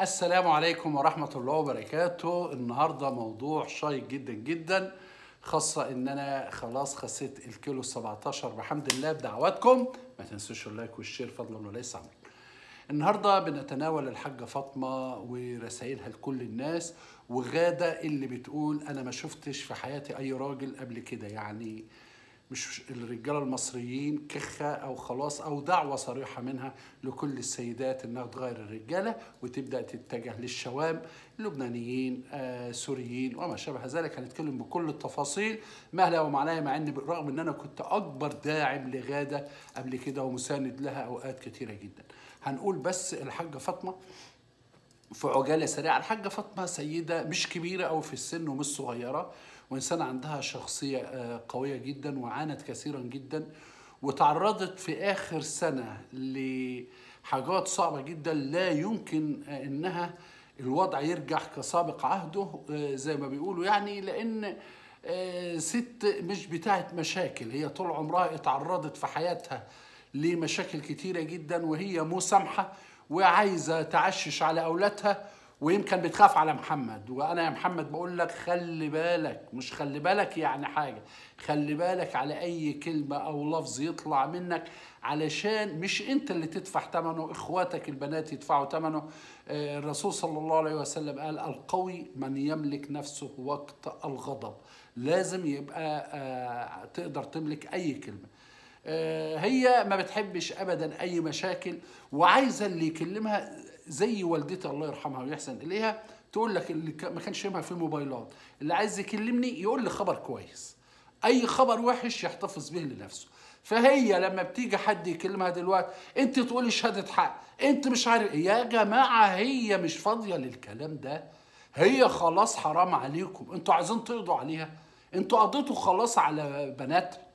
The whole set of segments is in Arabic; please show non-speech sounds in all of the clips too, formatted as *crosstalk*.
السلام عليكم ورحمة الله وبركاته. النهاردة موضوع شيق جدا جدا خاصة ان أنا خلاص خسيت الكيلو 17 بحمد الله بدعواتكم. ما تنسوش اللايك والشير فضلا وليس امرا النهاردة بنتناول الحاجة فاطمة ورسائلها لكل الناس وغادة اللي بتقول أنا ما شفتش في حياتي أي راجل قبل كده. يعني مش الرجالة المصريين كخة أو خلاص أو دعوة صريحة منها لكل السيدات إنها تغير الرجالة وتبدأ تتجه للشوام لبنانيين آه سوريين وما شابه ذلك. هنتكلم بكل التفاصيل. مهلا ومعناها مع إن بالرغم إن أنا كنت أكبر داعم لغادة قبل كده ومساند لها أوقات كتيرة جدا. هنقول بس الحاجة فاطمة في عجالة سريعة. الحاجة فاطمة سيدة مش كبيرة أو في السن ومش صغيرة. وإنسانة عندها شخصية آه، قوية جدا وعانت كثيرا جدا. وتعرضت في آخر سنة لحاجات صعبة جدا لا يمكن آه، إنها الوضع يرجع كسابق عهده آه، زي ما بيقولوا. يعني لأن ست مش بتاعت مشاكل. هي طول عمرها اتعرضت في حياتها لمشاكل كتيرة جدا وهي مسامحة وعايزة تعشش على أولادها ويمكن بتخاف على محمد. وأنا يا محمد بقول لك خلي بالك مش خلي بالك يعني حاجة خلي بالك على أي كلمة أو لفظ يطلع منك علشان مش أنت اللي تدفع ثمنه إخواتك البنات يدفعوا ثمنه آه، الرسول صلى الله عليه وسلم قال القوي من يملك نفسه وقت الغضب لازم يبقى آه، تقدر تملك أي كلمة. آه، هي ما بتحبش ابدا أي مشاكل وعايزه اللي يكلمها زي والدتي الله يرحمها ويحسن إليها تقول لك اللي ما كانش يهمها في الموبايلات اللي عايز يكلمني يقول لي خبر كويس. أي خبر وحش يحتفظ به لنفسه. فهي لما بتيجي حد يكلمها دلوقتي أنت تقولي شهادة حق أنت مش عارف. يا جماعة هي مش فاضية للكلام ده. هي خلاص حرام عليكم. أنتوا عايزين تقضوا عليها. أنتوا قضيتوا خلاص على بناتها.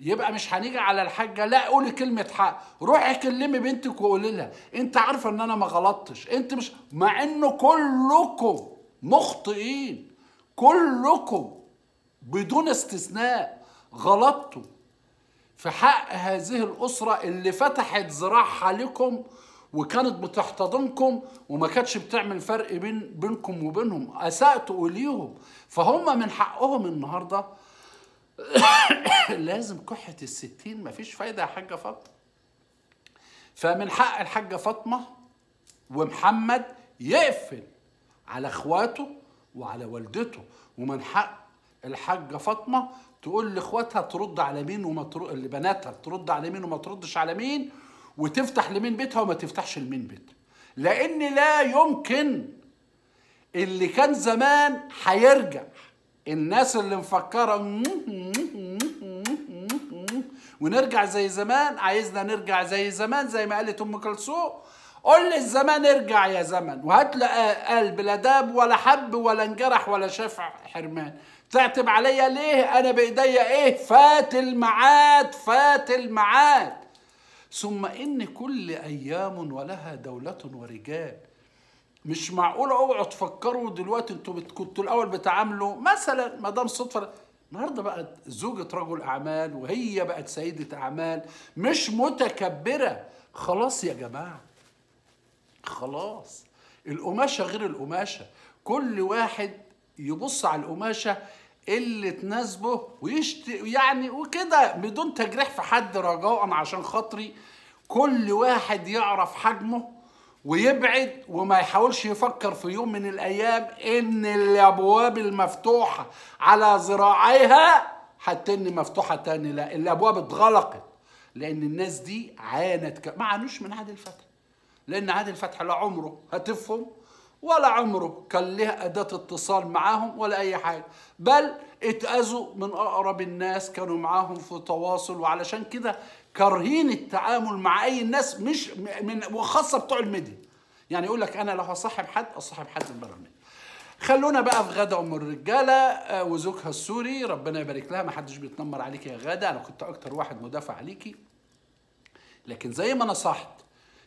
يبقى مش هنيجي على الحاجة لا قولي كلمة حق. روحي كلمي بنتك وقولي لها انت عارفة ان أنا ما غلطتش. انت مش مع انه كلكم مخطئين كلكم بدون استثناء غلطتوا. في حق هذه الأسرة اللي فتحت ذراعها لكم وكانت بتحتضنكم وما كانتش بتعمل فرق بين بينكم وبينهم أسأتوا إليهم فهم من حقهم النهارده *coughs* لازم كحة الستين مفيش فايدة يا حاجة فاطمة. فمن حق الحاجة فاطمة ومحمد يقفل على اخواته وعلى والدته. ومن حق الحاجة فاطمة تقول لاخواتها ترد على مين وما ترد لبناتها ترد على مين وما تردش على مين وتفتح لمين بيتها وما تفتحش لمين بيتها. لأن لا يمكن اللي كان زمان هيرجع. الناس اللي مفكرة ونرجع زي زمان عايزنا نرجع زي زمان زي ما قالت أم كلثوم. قول لي الزمان ارجع يا زمن وهات قلب لا داب ولا حب ولا انجرح ولا شاف حرمان. تعتب عليا ليه؟ أنا بإيديا إيه؟ فات الميعاد فات الميعاد. ثم إن كل أيام ولها دولة ورجال. مش معقول اوعوا تفكروا دلوقتي أنتوا كنتوا الأول بتعاملوا مثلا ما دام صدفة. النهارده بقت زوجة رجل أعمال وهي بقت سيدة أعمال مش متكبرة. خلاص يا جماعة. خلاص. القماشة غير القماشة. كل واحد يبص على القماشة اللي تناسبه ويشت يعني وكده بدون تجريح في حد رجاء عشان خاطري. كل واحد يعرف حجمه ويبعد وما يحاولش يفكر في يوم من الأيام إن الأبواب المفتوحة على ذراعيها هتني مفتوحة تاني لا الأبواب اتغلقت لأن الناس دي عانت ك... ما عانوش من عادل فتحي لأن عادل فتحي لا عمره هتفهم ولا عمره كان له أداة اتصال معاهم ولا أي حاجة. بل اتأذوا من أقرب الناس كانوا معاهم في تواصل وعلشان كده كارهين التعامل مع أي الناس مش من وخاصة بتوع الميديا. يعني يقول لك أنا لو هصاحب حد أصاحب حد من بره الميديا. خلونا بقى في غادة أم الرجالة آه، وزوجها السوري ربنا يبارك لها ما حدش بيتنمر عليكي يا غادة. أنا كنت أكتر واحد مدافع عليكي. لكن زي ما نصحت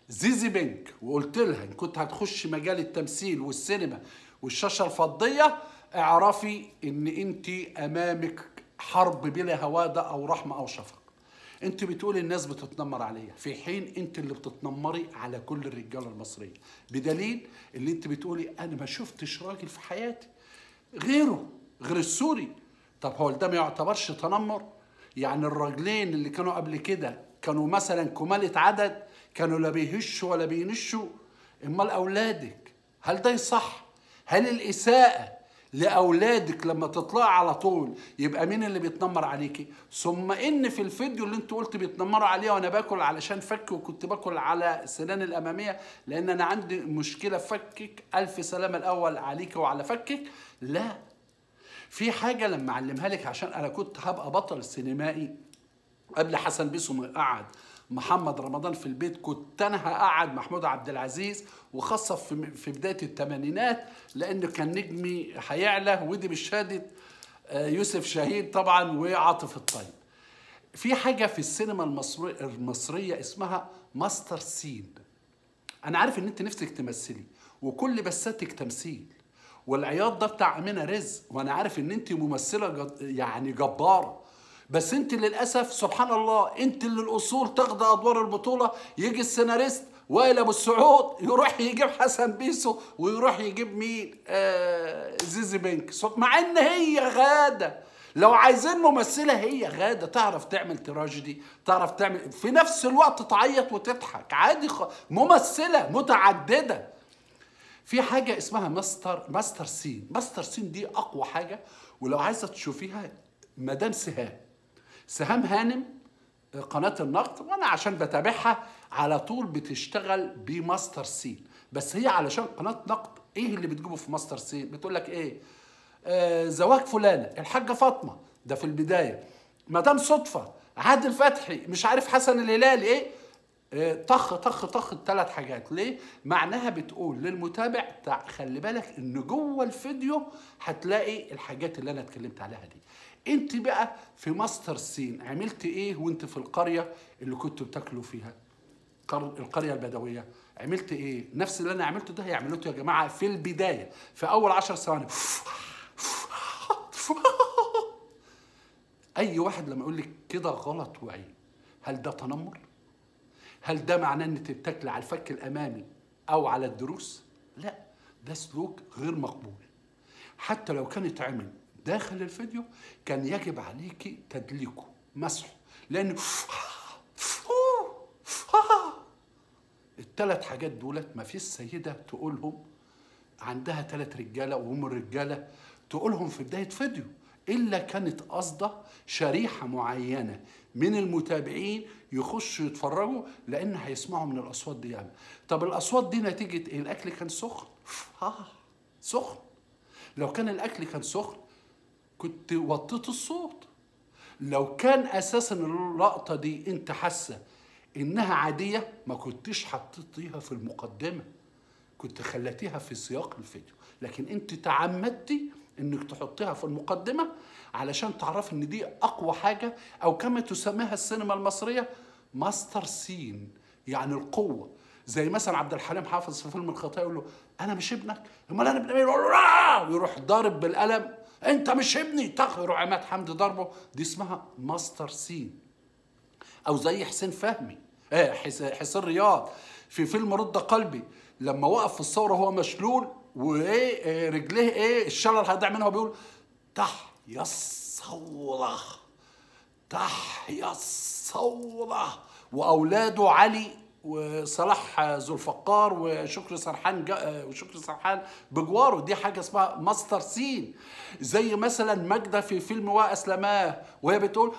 زيزي بينك وقلت لها إن كنت هتخش مجال التمثيل والسينما والشاشة الفضية اعرفي إن أنت أمامك حرب بلا هواده أو رحمة أو شفقة. أنت بتقولي الناس بتتنمر عليا في حين أنت اللي بتتنمري على كل الرجالة المصرية. بدليل اللي أنت بتقولي أنا ما شفتش راجل في حياتي غيره غير السوري. طب هو ده ما يعتبرش تنمر؟ يعني الراجلين اللي كانوا قبل كده كانوا مثلا كمالة عدد كانوا لا بيهشوا ولا بينشوا. امال اولادك هل ده يصح هل الإساءة لأولادك لما تطلع على طول يبقى مين اللي بيتنمر عليكي؟ ثم إن في الفيديو اللي انت قلت بيتنمروا عليا وأنا باكل علشان فك وكنت باكل على سنان الأمامية لأن أنا عندي مشكلة فكك. ألف سلامة الأول عليك وعلى فكك. لا. في حاجة لما أعلمها لك عشان أنا كنت هبقى بطل سينمائي قبل حسن بيسو ما يقعد. محمد رمضان في البيت كنت أنا هقعد محمود عبد العزيز وخاصة في في بداية الثمانينات لأنه كان نجمي هيعلى ودي بشهاده آه، يوسف شاهين طبعا وعاطف الطيب. في حاجة في السينما المصري المصرية اسمها master scene. أنا عارف إن أنت نفسك تمثلي وكل بساتك تمثيل والعياط ده بتاع أمينة رزق وأنا عارف إن أنت ممثلة جد يعني جبارة بس انت للأسف سبحان الله انت اللي الأصول تاخد أدوار البطولة. يجي السيناريست وائل أبو السعود يروح يجيب حسن بيسو ويروح يجيب مين؟ آه زيزي بنك مع إن هي غادة. لو عايزين ممثلة هي غادة تعرف تعمل تراجيدي تعرف تعمل في نفس الوقت تعيط وتضحك. عادي خ... ممثلة متعددة. في حاجة اسمها master master scene. master scene دي أقوى حاجة. ولو عايزة تشوفيها مدام سهام. سهام هانم قناة النقد وأنا عشان بتابعها على طول بتشتغل ب master scene بس هي علشان قناة نقد إيه اللي بتجيبه في master scene بتقول لك إيه؟ آه زواج فلانة الحاجة فاطمة. ده في البداية. مدام صدفة عادل فتحي مش عارف حسن الهلالي إيه؟ آه، طخ طخ طخ الثلاث حاجات. ليه؟ معناها بتقول للمتابع خلي بالك إن جوه الفيديو هتلاقي الحاجات اللي أنا اتكلمت عليها دي. انت بقى في ماستر سين. عملت إيه وانت في القرية اللي كنتوا بتاكلوا فيها؟ قر- القرية البدوية. عملت إيه؟ نفس اللي أنا عملته ده هيعملوه يا جماعة في البداية. في أول عشر ثواني. *laughs* أي واحد لما يقول لك كده غلط وعيب هل ده تنمر؟ هل ده معناه إن أنت بتاكل على الفك الأمامي أو على الدروس؟ لا ده سلوك غير مقبول. حتى لو كان اتعمل داخل الفيديو كان يجب عليكي تدليكه مسحه لأنه الثلاث حاجات دولت ما فيش سيدة تقولهم عندها ثلاث رجالة وهم الرجالة تقولهم في بداية فيديو إلا كانت قصده شريحة معينة من المتابعين يخشوا يتفرجوا لأن هيسمعوا من الأصوات دي. يعني. طب الأصوات دي نتيجة إيه؟ الأكل كان سخن. سخن. لو كان الأكل كان سخن كنت وطيت الصوت. لو كان أساسا اللقطة دي أنت حاسة إنها عادية ما كنتش حطيتيها في المقدمة. كنت خليتيها في سياق الفيديو. لكن أنت تعمدتي إنك تحطيها في المقدمة علشان تعرفي إن دي أقوى حاجة أو كما تسميها السينما المصرية master scene يعني القوة. زي مثلا عبد الحليم حافظ في فيلم الخطايا يقول له أنا مش ابنك. أمال أنا ابن مين؟ يقول له ضارب بالقلم. انت مش ابني. طخ يروح عماد حمدي ضربه. دي اسمها master scene. أو زي حسين فهمي. حس- حسين رياض. في فيلم رد قلبي. لما وقف في الثورة هو مشلول وإيه آه، رجليه إيه الشلل هيضيع منه وبيقول تحيا الثوره تحيا الثوره وأولاده علي وصلاح ذو الفقار وشكري سرحان جا وشكري سرحان بجواره دي حاجة اسمها ماستر سين. زي مثلا ماجدة في فيلم وأسلماه وهي بتقول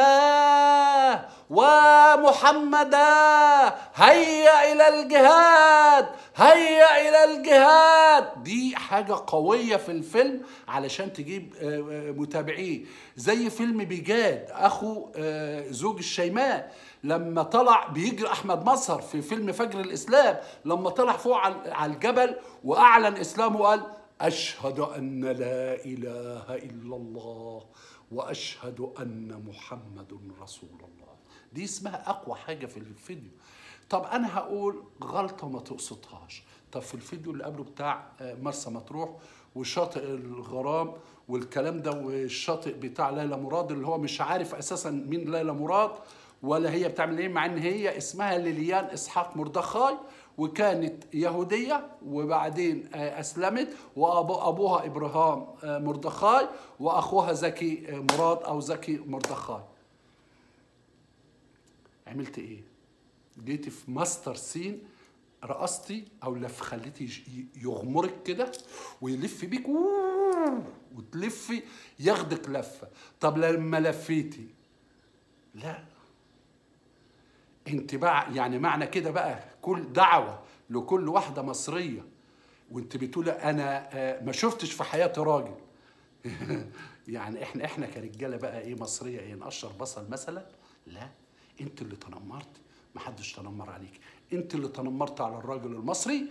وأسلماه ومحمدا هيا إلى الجهاد هيا إلى الجهاد. دي حاجة قوية في الفيلم علشان تجيب آه، آه، متابعيه. زي فيلم بجاد أخو آه، زوج الشيماء. لما طلع بيجري أحمد مظهر في فيلم فجر الإسلام لما طلع فوق على على الجبل وأعلن إسلامه وقال أشهد أن لا إله إلا الله وأشهد أن محمد رسول الله. دي اسمها أقوى حاجة في الفيديو. طب أنا هقول غلطة ما تقصدهاش. طب في الفيديو اللي قبله بتاع آه، مرسى مطروح وشاطئ الغرام والكلام ده والشاطئ بتاع ليلى مراد اللي هو مش عارف أساسا مين ليلى مراد ولا هي بتعمل إيه؟ مع إن هي اسمها ليليان إسحاق مردخاي وكانت يهودية وبعدين آه، أسلمت وابوها إبراهام آه، مردخاي وأخوها زكي آه، مراد أو زكي مردخاي. عملت إيه؟ جيت في master scene رقصتي أو لف خليتي يغمرك كده ويلف بيك وتلفي ياخدك لفة. طب لما لفيتي؟ لا. انت بقى يعني معنى كده بقى كل دعوة لكل واحدة مصرية. وانت بتقولي أنا آه، ما شفتش في حياتي راجل. *laughs* يعني إحنا إحنا كرجالة بقى إيه مصرية إيه نقشر بصل مثلا؟ لا. أنت اللي تنمرت. ما حدش تنمر عليك. أنت اللي تنمرت على الراجل المصري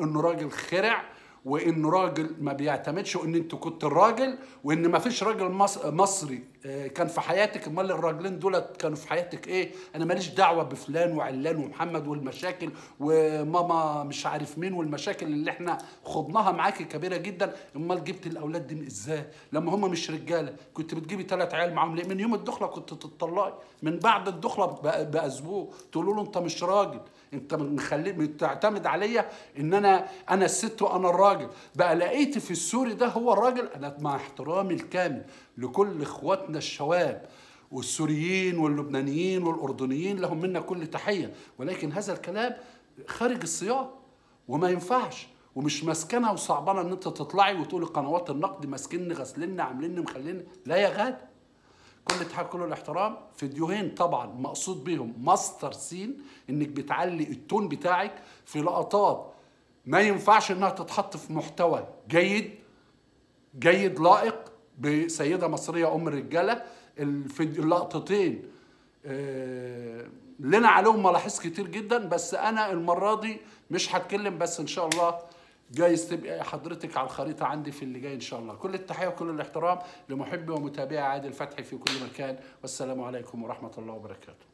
إنه راجل خرع وإنه راجل ما بيعتمدش وان أنت كنت الراجل وإن ما فيش راجل مص- مصري كان في حياتك امال الراجلين دولت كانوا في حياتك إيه؟ أنا ماليش دعوة بفلان وعلان ومحمد والمشاكل وماما مش عارف مين والمشاكل اللي إحنا خضناها معاكي كبيرة جدا. أمال جبت الأولاد دي إزاي؟ لما هم مش رجالة كنت بتجيبي ثلاث عيال معاهم ليه من يوم الدخلة كنت تطلقي من بعد الدخلة بأسبوع تقولوا له أنت مش راجل. أنت مخلي بتعتمد عليا إن أنا أنا الست وأنا الراجل. بقى لقيت في السوري ده هو الراجل. أنا مع احترامي الكامل. لكل إخواتنا الشباب والسوريين واللبنانيين والأردنيين لهم منا كل تحية. ولكن هذا الكلام خارج السياق وما ينفعش ومش مسكنه وصعبانة إن أنت تطلعي وتقولي قنوات النقد ماسكني غاسليني عامليني مخليني. لا يا غاده كل اتحاد كل الاحترام. فيديوهين طبعا مقصود بيهم ماستر سين إنك بتعلي التون بتاعك في لقطات ما ينفعش إنها تتحط في محتوى جيد جيد لائق. بسيدة مصرية أم الرجالة اللقطتين آه، لنا عليهم ملاحظ كتير جدا بس أنا المرة دي مش هتكلم بس إن شاء الله جايز تبقى حضرتك على الخريطة عندي في اللي جاي إن شاء الله. كل التحية وكل الاحترام لمحبي ومتابعي عادل فتحي في كل مكان والسلام عليكم ورحمة الله وبركاته.